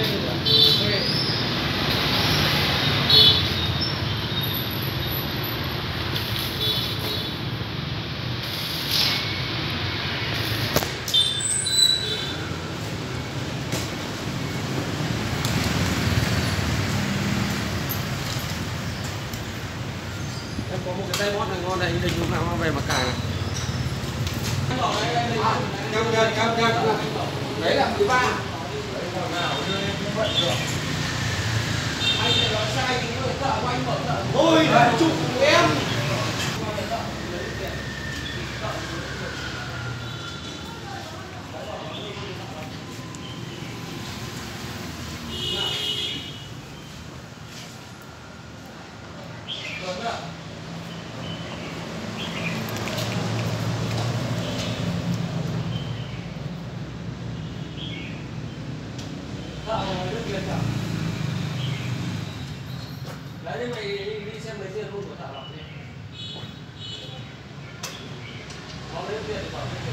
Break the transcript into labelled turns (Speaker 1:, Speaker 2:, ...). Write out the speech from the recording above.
Speaker 1: em có một cái tay bót này ngon này anh định lúc nào mang về mà cài này.
Speaker 2: Cầm cầm cầm đấy là thứ ba anh sẽ nói sai thì người ta quanh mặt tôi là chụp em.
Speaker 1: Đấy thì mày đi xem lấy tiền luôn của thảo lộc đi có tiền bảo